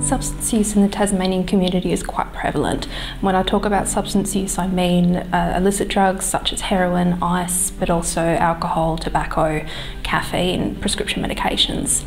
Substance use in the Tasmanian community is quite prevalent. When I talk about substance use, I mean uh, illicit drugs such as heroin, ice, but also alcohol, tobacco, caffeine, prescription medications.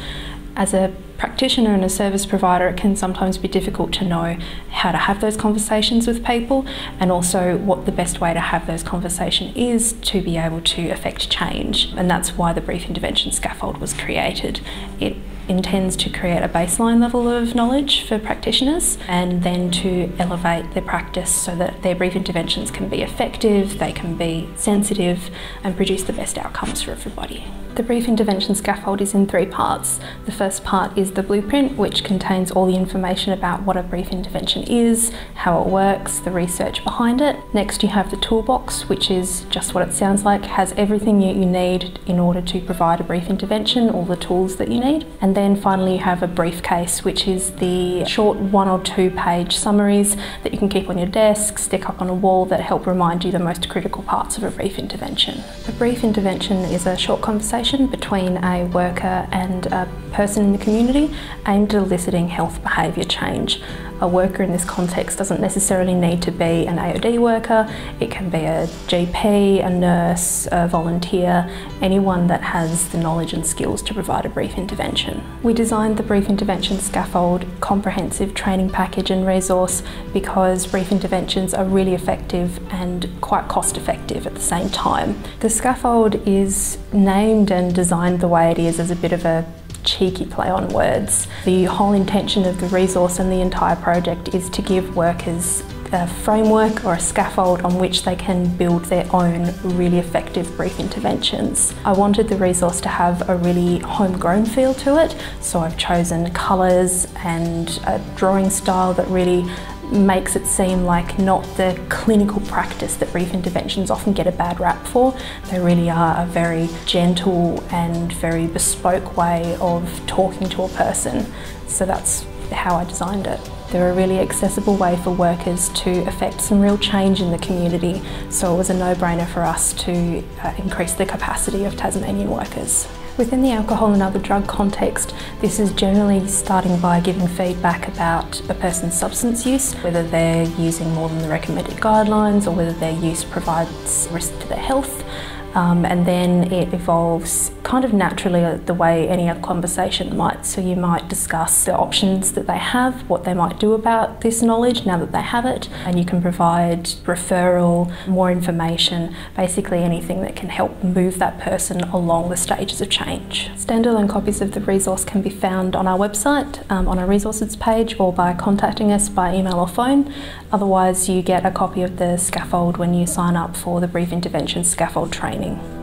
As a practitioner and a service provider, it can sometimes be difficult to know how to have those conversations with people and also what the best way to have those conversations is to be able to affect change. And that's why the brief intervention scaffold was created. It intends to create a baseline level of knowledge for practitioners and then to elevate their practice so that their brief interventions can be effective, they can be sensitive and produce the best outcomes for everybody. The brief intervention scaffold is in three parts. The first part is the blueprint, which contains all the information about what a brief intervention is, how it works, the research behind it. Next, you have the toolbox, which is just what it sounds like, has everything you need in order to provide a brief intervention, all the tools that you need. And then finally, you have a briefcase, which is the short one or two page summaries that you can keep on your desk, stick up on a wall that help remind you the most critical parts of a brief intervention. A brief intervention is a short conversation between a worker and a person in the community aimed at eliciting health behaviour change. A worker in this context doesn't necessarily need to be an AOD worker, it can be a GP, a nurse, a volunteer, anyone that has the knowledge and skills to provide a brief intervention. We designed the brief intervention scaffold comprehensive training package and resource because brief interventions are really effective and quite cost effective at the same time. The scaffold is named and designed the way it is as a bit of a cheeky play on words. The whole intention of the resource and the entire project is to give workers a framework or a scaffold on which they can build their own really effective brief interventions. I wanted the resource to have a really homegrown feel to it, so I've chosen colours and a drawing style that really makes it seem like not the clinical practice that brief interventions often get a bad rap for. They really are a very gentle and very bespoke way of talking to a person. So that's how I designed it. They're a really accessible way for workers to affect some real change in the community, so it was a no-brainer for us to uh, increase the capacity of Tasmanian workers. Within the alcohol and other drug context, this is generally starting by giving feedback about a person's substance use, whether they're using more than the recommended guidelines or whether their use provides risk to their health. Um, and then it evolves kind of naturally the way any other conversation might. So you might discuss the options that they have, what they might do about this knowledge now that they have it, and you can provide referral, more information, basically anything that can help move that person along the stages of change. Standalone copies of the resource can be found on our website, um, on our resources page, or by contacting us by email or phone. Otherwise, you get a copy of the scaffold when you sign up for the Brief Intervention Scaffold training learning.